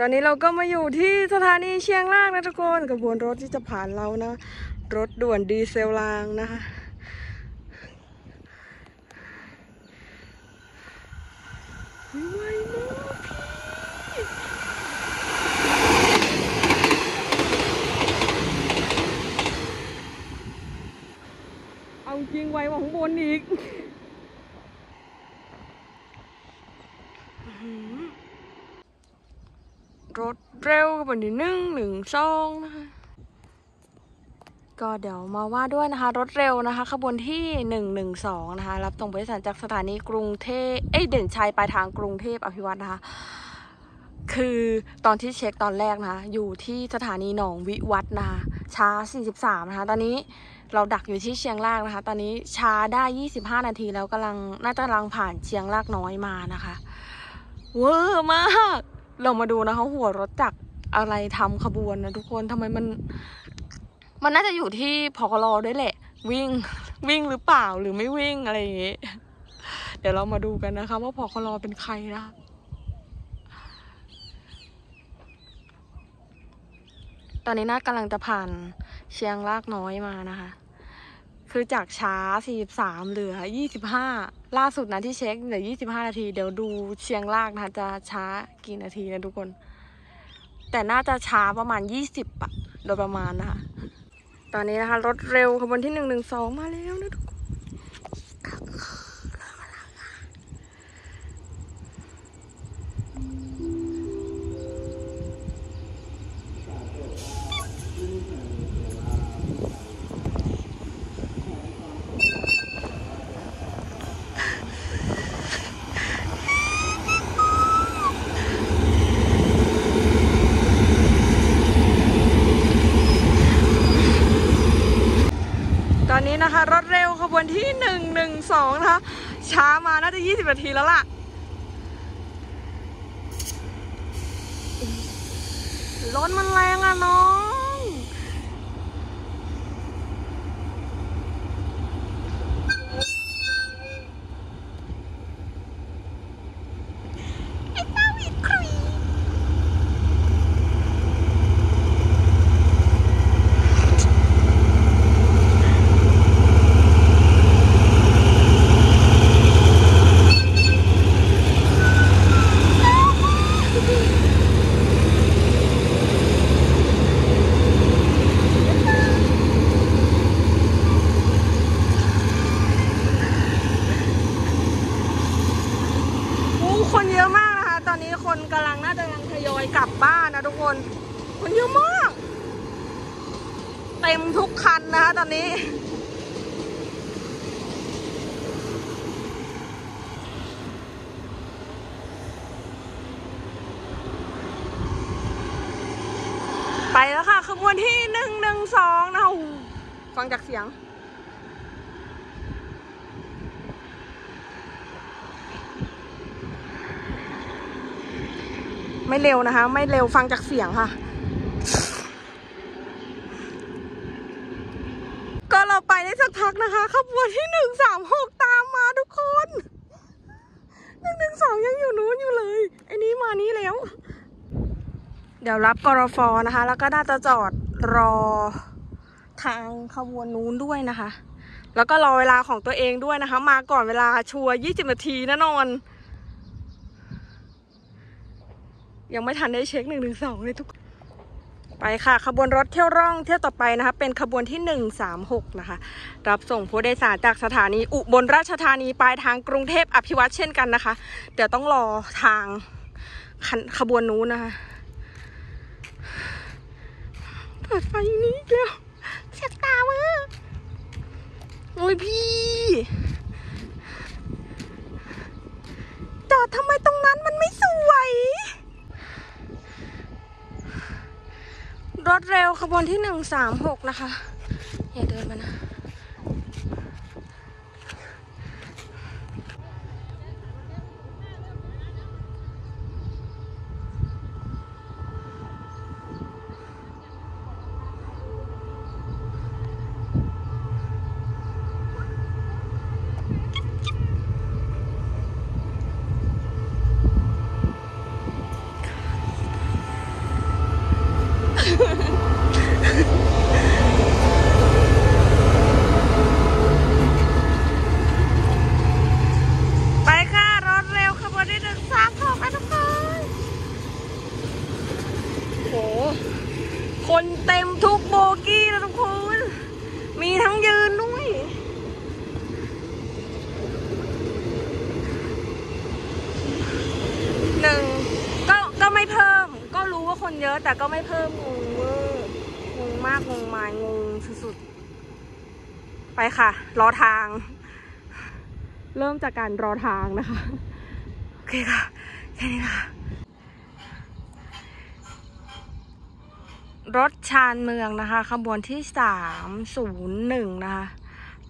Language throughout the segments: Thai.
ตอนนี้เราก็มาอยู่ที่สถานีเชียงรากนะทุกคนกระบวนรถที่จะผ่านเรานะ รถด่วนดีเซลรางนะคะไวมากเอาจริงไวกว่าข้างบนอีก รถเร็วกว่านี้หนึ่งหนึ่งสองนะคะ ก็เดี๋ยวมาว่าด้วยนะคะ รถเร็วนะคะ ขบวนที่หนึ่งหนึ่งสองนะคะ รับตรงผู้โดยสารจากสถานีกรุงเทพเอ้ยเด่นชัยปลายทางกรุงเทพอภิวัตนะคะ คือตอนที่เช็คตอนแรกนะคะอยู่ที่สถานีหนองวิวัฒน์นะคะช้า 43 นะคะ ตอนนี้เราดักอยู่ที่เชียงรากนะคะ ตอนนี้ช้าได้ 25 นาทีแล้วกำลังน่าจะกำลังผ่านเชียงรากน้อยมานะคะ เวอร์มาก เรามาดูนะคะหัวรถจักรอะไรทำขบวนนะทุกคนทำไมมัน มันน่าจะอยู่ที่พอกรอด้วยแหละ วิ่งวิ่งหรือเปล่าหรือไม่วิ่งอะไรอย่างเงี้ยเดี๋ยวเรามาดูกันนะคะ ว่าพอกรอเป็นใครนะคะตอนนี้น่ากำลังจะผ่านเชียงรากน้อยมานะคะ คือจากช้า 43 เหลือ 25 ล่าสุดนะที่เช็คเหลือ 25 นาที เดี๋ยวดูเชียงรากนะคะจะช้ากี่นาทีนะทุกคน แต่น่าจะช้าประมาณ 20อะโดยประมาณนะคะ ตอนนี้นะคะ รถเร็วขบวนที่ 112 มาแล้วนะทุกคน ที่ 112 นะคะ ช้ามาน่าจะ 20 นาทีแล้วล่ะ รถมันแรงอะเนาะ อู้ คนเยอะมากนะคะ ตอนนี้คนกำลังน่าจะกำลังทยอยกลับบ้านนะทุกคน คนเยอะมาก เต็มทุกคันนะคะตอนนี้ ไปแล้วค่ะขบวนที่หนึ่งหนึ่งสองนะฮูฟังจากเสียง ไม่เร็วนะคะ ไม่เร็วฟังจากเสียงค่ะ ก็เราไปได้สักพักนะคะขบวนที่หนึ่งสามหกตามมาทุกคนหนึ่งหนึ่งสองยังอยู่นู้นอยู่เลยไอ้นี้มานี้แล้ว เดี๋ยวรับกรฟนะคะ แล้วก็น่าจะจอดรอทางขบวนนู้นด้วยนะคะ แล้วก็รอเวลาของตัวเองด้วยนะคะ มาก่อนเวลาชัวร์20นาทีแน่นอน ยังไม่ทันได้เช็คหนึ่งถึงสองเลยทุก ไปค่ะ ขบวนรถเที่ยวร่องเที่ยวต่อไปนะคะ เป็นขบวนที่หนึ่งสามหกนะคะ รับส่งผู้โดยสารจากสถานีอุบลราชธานีปลายทางกรุงเทพอภิวัตเช่นกันนะคะ เดี๋ยวต้องรอทางขบวนนู้นนะคะเปิดไฟนี้อีกแล้วเสียตาเวอร์โอ้ยพี่จอดทำไมตรงนั้นมันไม่สวย รถเร็วขบวนที่หนึ่งสามหกนะคะ อย่าเดินมานะ คนเต็มทุกโบกี้นะทุกคน มีทั้งยืนด้วย หนึ่ง ก็ก็ไม่เพิ่ม ก็รู้ว่าคนเยอะแต่ก็ไม่เพิ่มงงเวอร์งงมากงงมายงงสุดๆ ไปค่ะ รอทาง เริ่มจากการรอทางนะคะ โอเคค่ะ แค่นี้ค่ะ รถชานเมืองนะคะ ขบวนที่สามศูนย์หนึ่งนะคะ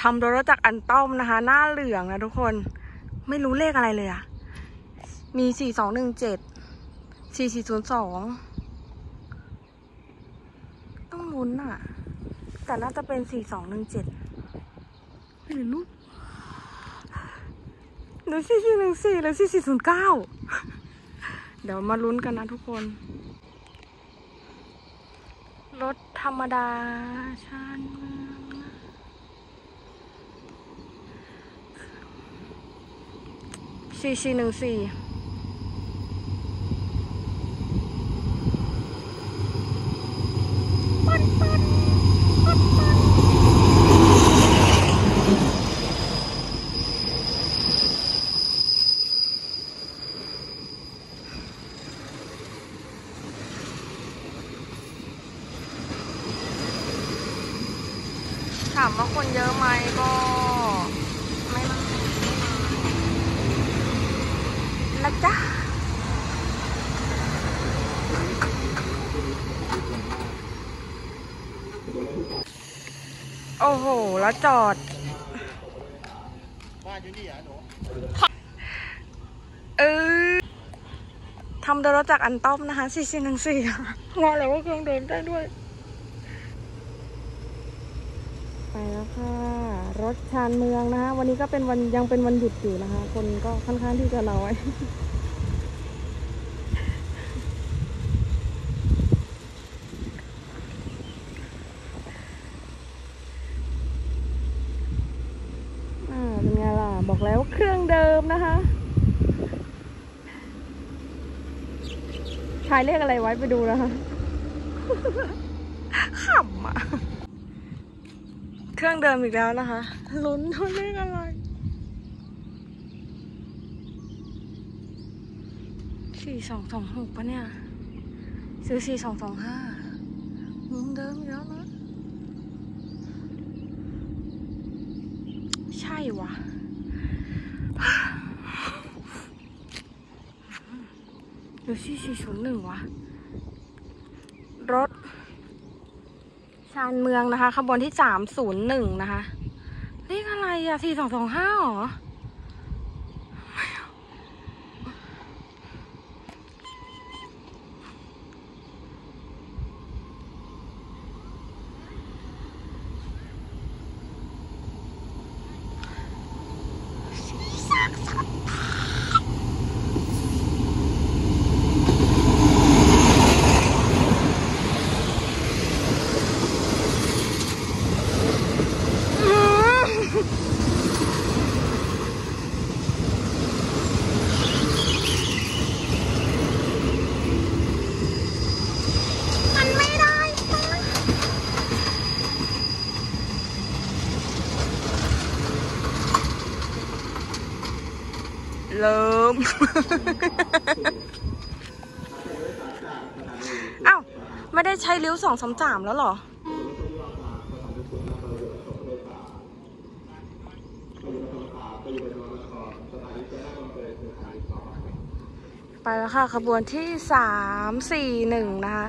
ทำโดยรถจากอันต้อมนะคะ หน้าเหลืองนะทุกคน ไม่รู้เลขอะไรเลยอะมีสี่สองหนึ่งเจ็ดสี่สี่ศูนย์สองต้องลุ้นอะแต่น่าจะเป็นสี่สองหนึ่งเจ็ดหรือลูกหรือสี่สี่หนึ่งสี่หรือสี่สี่ศูนย์เก้าเดี๋ยวมาลุ้นกันนะทุกคน รถธรรมดาชานเมืองสี่สี่หนึ่งสี่ ถามว่าคนเยอะไหมก็ไม่มากนะจ๊ะโอ้โห แล้วจอดบ้านอยู่นี่เหรออทำโดยรถจากอันต้อมนะคะ 4 4 1 4งอแล้วว่าเครื่องเดินได้ด้วย ไปแล้ว ค่ะ รถชานเมืองนะคะ วันนี้ก็เป็นวันยังเป็นวันหยุดอยู่นะคะ คนก็ค่อนข้างที่จะน้อยอ่าเป็นไงล่ะ บอกแล้วเครื่องเดิมนะคะชายเลขอะไรไว้ไปดูนะคะขำอะ เครื่องเดิมอีกแล้วนะคะลุ้นว่าเลขอะไรสี่สองสองหกปะเนี่ย ซื้อสี่สองสองห้าเดิมอีกแล้วนะ ใช่วะหรือสี่สี่ศูนย์หนึ่งวะ รถ การเมืองนะคะขบวนที่สามศูนย์หนึ่งนะคะเลขอะไรอะสี่สองสองห้าหรอ มันไม่ได้ค่ะ เริ่ม อ้าว ไม่ได้ใช้ลิ้วสองสามสามแล้วเหรอ ไปแล้วค่ะ ขบวนที่สามสี่หนึ่งนะคะ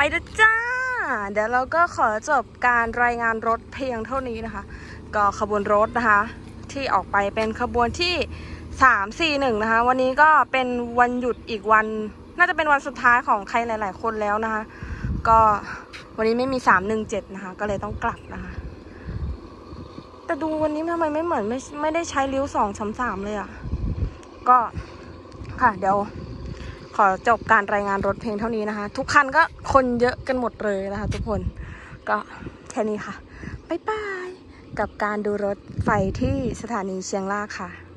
ไปแล้วจ้า เดี๋ยวเราก็ขอจบการรายงานรถเพียงเท่านี้นะคะ ก็ขบวนรถนะคะ ที่ออกไปเป็นขบวนที่สามสี่หนึ่งนะคะ วันนี้ก็เป็นวันหยุดอีกวัน น่าจะเป็นวันสุดท้ายของใครหลาย ๆ คนแล้วนะคะ ก็วันนี้ไม่มีสามหนึ่งเจ็ดนะคะ ก็เลยต้องกลับนะคะ แต่ดูวันนี้ทำไมไม่เหมือนไม่ไม่ได้ใช้ริ้วสองสามสามเลยอะ่ะ ก็ค่ะเดี๋ยว ขอจบการรายงานรถเพลงเท่านี้นะคะ ทุกคันก็คนเยอะกันหมดเลยนะคะ ทุกคนก็แค่นี้ค่ะบ๊ายบายกับการดูรถไฟที่สถานีเชียงรากค่ะ